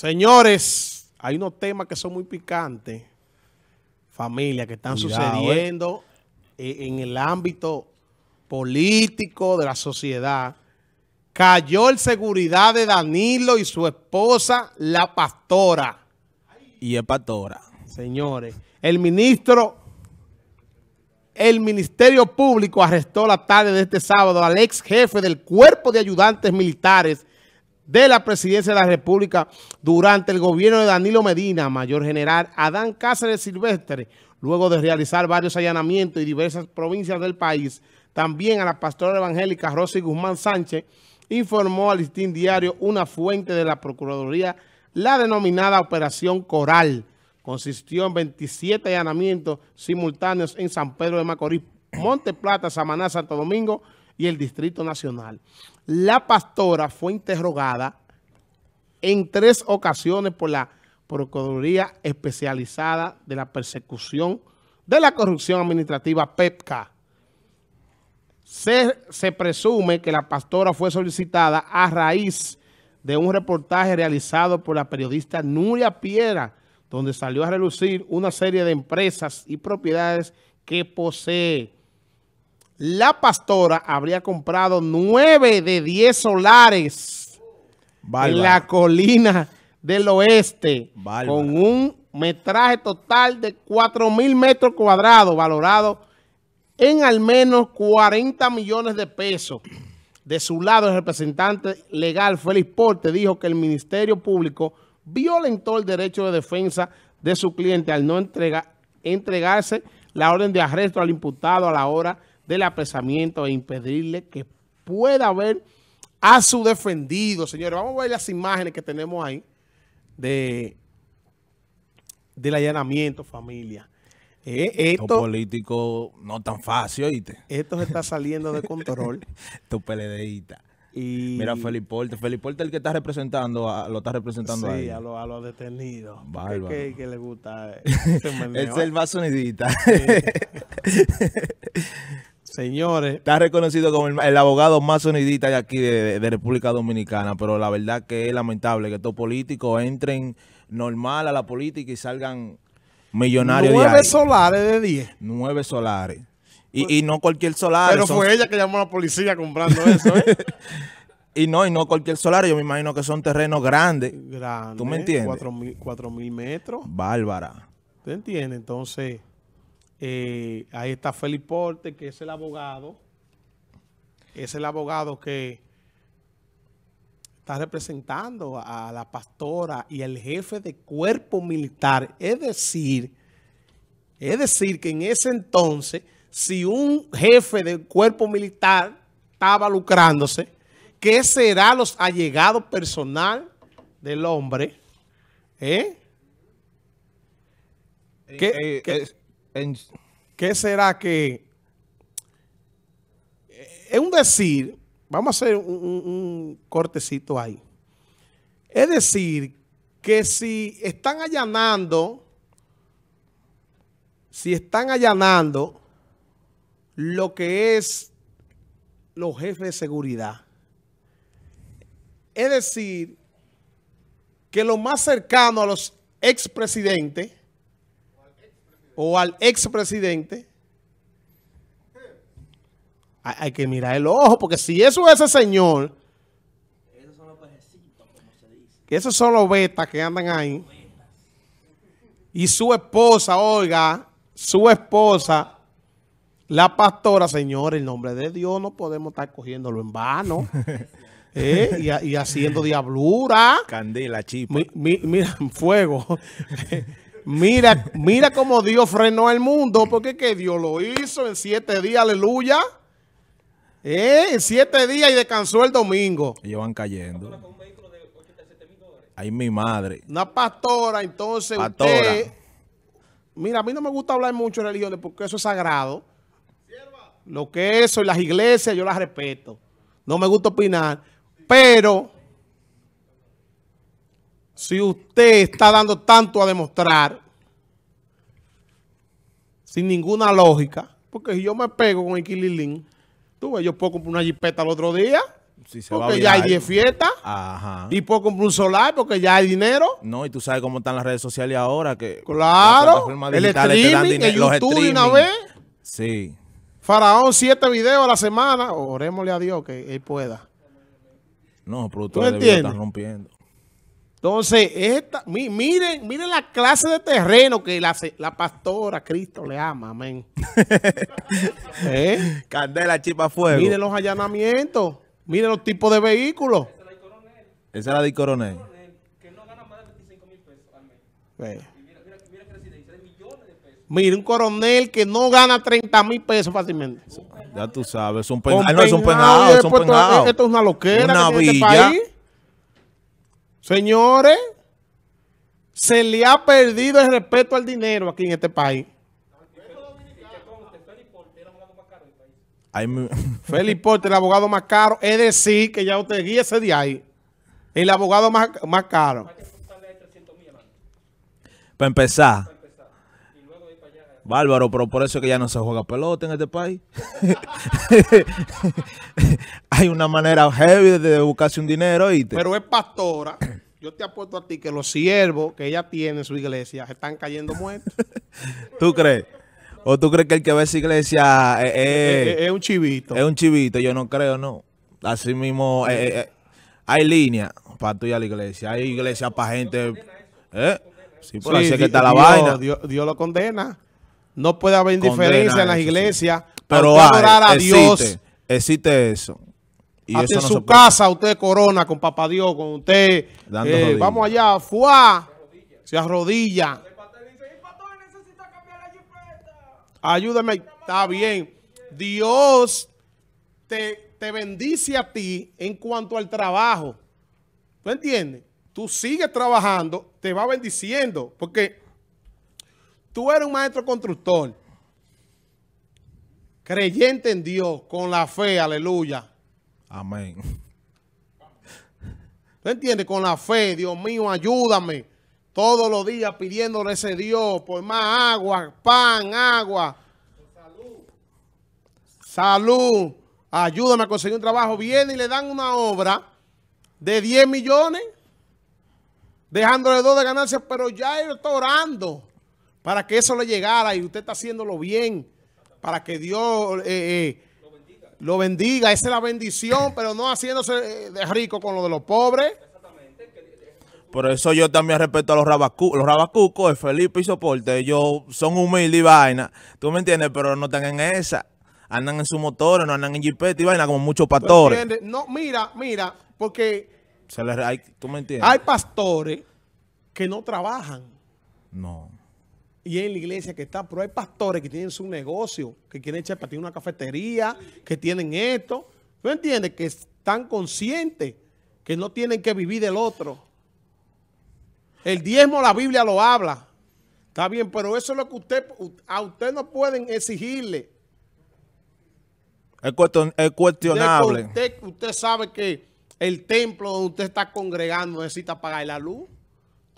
Señores, hay unos temas que son muy picantes, familia, que están Cuidado, eh. sucediendo e- en el ámbito político de la sociedad. Cayó el seguridad de Danilo y su esposa, la pastora. Y es pastora. Señores, el ministro, el Ministerio Público arrestó la tarde de este sábado al ex jefe del Cuerpo de Ayudantes Militares de la Presidencia de la República durante el gobierno de Danilo Medina, mayor general Adán Cáceres Silvestre, luego de realizar varios allanamientos en diversas provincias del país. También a la pastora evangélica Rosy Guzmán Sánchez informó al Listín Diario una fuente de la Procuraduría, la denominada Operación Coral. Consistió en 27 allanamientos simultáneos en San Pedro de Macorís, Monte Plata, Samaná, Santo Domingo y el Distrito Nacional. La pastora fue interrogada en tres ocasiones por la Procuraduría Especializada de la Persecución de la Corrupción Administrativa, PEPCA. Se, se presume que la pastora fue solicitada a raíz de un reportaje realizado por la periodista Nuria Piera, donde salió a relucir una serie de empresas y propiedades que posee. La pastora habría comprado nueve de 10 solares Bárbaro. en la colina del oeste, Bárbaro. con un metraje total de 4 mil metros cuadrados, valorado en al menos 40 millones de pesos. De su lado, el representante legal Félix Porte dijo que el Ministerio Público violentó el derecho de defensa de su cliente al no entrega- entregarse la orden de arresto al imputado a la hora del apresamiento e impedirle que pueda ver a su defendido. Señores, vamos a ver las imágenes que tenemos ahí de del allanamiento, familia. Eh, Esto político no tan fácil, oíste. esto se está saliendo de control. Tu PLDista. Y, Mira, Felipe Porte. Felipe Porte es el que está representando, a- lo está representando sí, ahí. a los a los detenidos. Porque Bárbaro. Que, que le gusta meneo. Es el más sonidita. Señores, está reconocido como el, el abogado más sonidita de aquí de, de República Dominicana, pero la verdad que es lamentable que estos políticos entren normal a la política y salgan millonarios de nueve solares de 10. Nueve solares. Y, y no cualquier solar. Pero son- fue ella que llamó a la policía comprando eso, ¿eh? Y no, y no cualquier solar. Yo me imagino que son terrenos grandes. Grande. ¿Tú me entiendes? Cuatro mil, cuatro mil metros. Bárbara. ¿Te entiendes? Entonces, eh, ahí está Félix Porte, que es el abogado. Es el abogado que está representando a la pastora y al jefe de cuerpo militar. Es decir, es decir, que en ese entonces, si un jefe de cuerpo militar estaba lucrándose, ¿qué será los allegados personal del hombre? ¿Eh? ¿Qué, Eh, qué- qué será que... eh, Es un decir, vamos a hacer un- un cortecito ahí. Es decir, que si están allanando, si están allanando lo que es los jefes de seguridad, es decir, que lo más cercano a los expresidentes o al expresidente, hay, hay que mirar el ojo, porque si eso es ese señor, que esos son los betas que andan ahí, y su esposa, oiga, su esposa, la pastora, señor, el nombre de Dios no podemos estar cogiéndolo en vano, ¿eh? y, y haciendo diablura. Candela, chipa. Mi- mi- mira, fuego. mira, mira cómo Dios frenó el mundo, porque que Dios lo hizo en siete días, aleluya. Eh, en siete días y descansó el domingo. Ellos van cayendo. Ahí mi madre. Una pastora, entonces Pastora. usted... Mira, a mí no me gusta hablar mucho de religiones porque eso es sagrado. Lo que es eso y las iglesias yo las respeto. No me gusta opinar. Pero si usted está dando tanto a demostrar sin ninguna lógica, porque si yo me pego con el Kililín, tú ves, yo puedo comprar una jipeta el otro día Si se va Porque ya hay viral. 10 fiestas Ajá. y puedo comprar un solar porque ya hay dinero. No, y tú sabes cómo están las redes sociales ahora que Claro, el streaming, el YouTube de una vez. Sí. Faraón, siete videos a la semana. Orémosle a Dios que él pueda. No, los ¿Tú entiendes? están rompiendo. Entonces, esta, mi- miren, miren la clase de terreno que la, la pastora Cristo le ama, amén. ¿Eh? Candela, chipa fuego. Miren los allanamientos, miren los tipos de vehículos. Esa era de coronel. Eh. Mire, un coronel que no gana 30 mil pesos fácilmente. Ya tú sabes, es un penjado. no, es un y es un después esto- penjado. Esto es una loquera Una que este villa. país. Señores, se le ha perdido el respeto al dinero aquí en este país. Félix Porter, el abogado más caro, es decir, que ya usted guíese de ahí. El abogado más, más caro. Para empezar. Bárbaro, pero por eso es que ya no se juega pelota en este país. Hay una manera heavy de buscarse un dinero, ¿oíste? Pero es pastora. Yo te apuesto a ti que los siervos que ella tiene en su iglesia están cayendo muertos. ¿Tú crees? ¿O tú crees que el que ve esa iglesia eh, eh, es, es un chivito. es un chivito? Yo no creo, no. Así mismo, eh, eh, eh, hay líneas para tú ir a la iglesia. Hay iglesia para gente... ¿Eh? Sí, por Sí, así es que está la Dios- vaina. Dios, Dios lo condena. No puede haber indiferencia en las sí. iglesias. Pero hay, adorar a existe, Dios. existe eso. Y Hasta eso en no su casa usted corona con papá Dios, con usted. Eh, vamos allá, fuá. Se arrodilla. Ayúdame. Está bien. Dios te, te bendice a ti en cuanto al trabajo. ¿Tú entiendes? Tú sigues trabajando, te va bendiciendo. Porque tú eres un maestro constructor. Creyente en Dios, con la fe, aleluya. Amén. ¿Tú entiendes? Con la fe, Dios mío, ayúdame. Todos los días pidiéndole a ese Dios por más agua, pan, agua. Salud. Ayúdame a conseguir un trabajo. Viene y le dan una obra de 10 millones, dejándole dos de ganancias, pero ya él está orando para que eso le llegara y usted está haciéndolo bien, para que Dios eh, eh, lo bendiga. Esa es la bendición, pero no haciéndose eh, de rico con lo de los pobres. Por eso yo también respeto a los rabacucos. Los rabacucos, el Felipe y Soporte, ellos son humildes y vaina. ¿Tú me entiendes? Pero no están en esa. Andan en su motor, no andan en jipeta y vaina como muchos ¿Tú pastores. No, mira, mira, porque Se les, hay- ¿Tú me entiendes? hay pastores que no trabajan. No. Y en la iglesia que está, pero hay pastores que tienen su negocio, que quieren echar para ti una cafetería, que tienen esto. ¿Tú entiendes? Que están conscientes que no tienen que vivir del otro. El diezmo la Biblia lo habla. Está bien, pero eso es lo que usted, a usted no pueden exigirle. Es, cuestion- cuestionable. Usted, usted sabe que el templo donde usted está congregando necesita pagar la luz.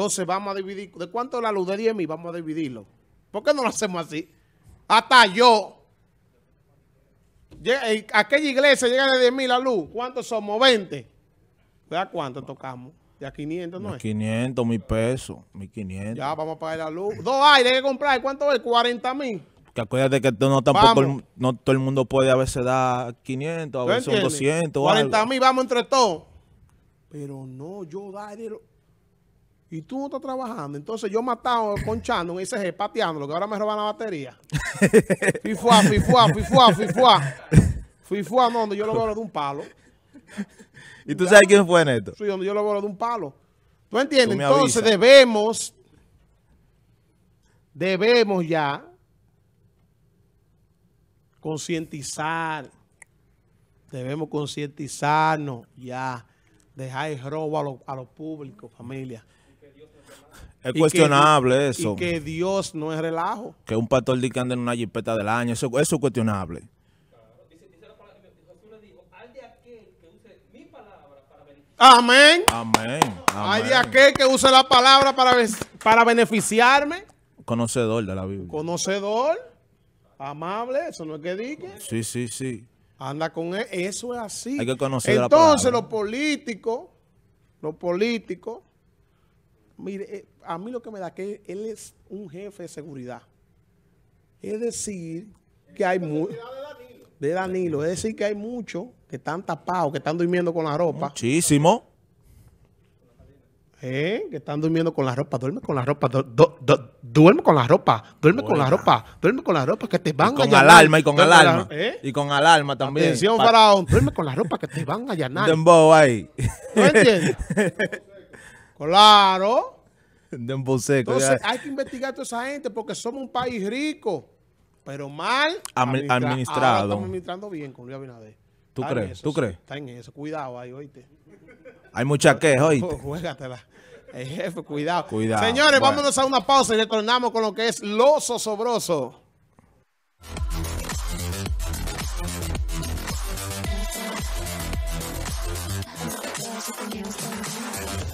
Entonces vamos a dividir. ¿De cuánto es la luz? De 10 mil. Vamos a dividirlo. ¿Por qué no lo hacemos así? Hasta yo. Eh, Aquella iglesia llega de 10 mil la luz. ¿Cuántos somos? 20. ¿Vea cuánto tocamos? De a 500, ¿no es? 500, mil pesos, 1500. Ya vamos a pagar la luz. Dos aires hay que comprar. ¿Cuánto es? 40 mil. Que acuérdate que no tampoco el- no todo el mundo puede a veces dar 500, a ¿Tú veces son entiendes? 200 o 40 algo. mil, vamos entre todos. Pero no, yo daré. Lo- Y tú no estás trabajando. Entonces yo matado conchando en ese G, pateándolo, que ahora me roban la batería. Fifuá, fifuá, fifuá, fifuá. Fifuá, no, donde yo lo veo de un palo. ¿Y tú sabes quién fue Neto? Sí, donde yo lo veo de un palo. ¿Tú entiendes? Tú Entonces debemos, debemos ya concientizar. Debemos concientizarnos ya. Dejar el robo a los a los públicos, familia. Es que- cuestionable eso. Y que Dios no es relajo. que un pastor diga que ande en una jipeta del año, eso, eso es cuestionable. Amén. Amén. Hay de aquel que use la palabra para, para beneficiarme. Conocedor de la Biblia. Conocedor. Amable. Eso no es que diga. Sí, sí, sí. Anda con él. Eso es así. Hay que conocer la Entonces, palabra. los políticos, los políticos, mire, eh, a mí lo que me da que él es un jefe de seguridad. Es decir, que hay muchos. De Danilo. Es decir, que hay muchos que están tapados, que están durmiendo con la ropa. Muchísimo. ¿Eh? Que están durmiendo con la ropa. Duerme con la ropa. du- du- du- duerme con la ropa. Duerme con la ropa. Duerme con la ropa que te van Y a con allanar. alarma y con Duerme alarma. ¿Eh? Y con alarma también. Atención, faraón. Duerme con la ropa que te van a allanar. Dembow ahí. ¿No entiendes? claro. Dembow seco. Entonces hay que investigar a toda esa gente porque somos un país rico, pero mal Admi- administra- administrado. Ahora estamos administrando bien con Luis Abinader. ¿Tú Está crees? eso, ¿Tú sí. crees? Está en eso. Cuidado ahí, oíste. Hay mucha queja, oíste. Juégatela. El jefe, cuidado. Cuidado, Señores, bueno. vámonos a una pausa y retornamos con lo que es lo zosobroso.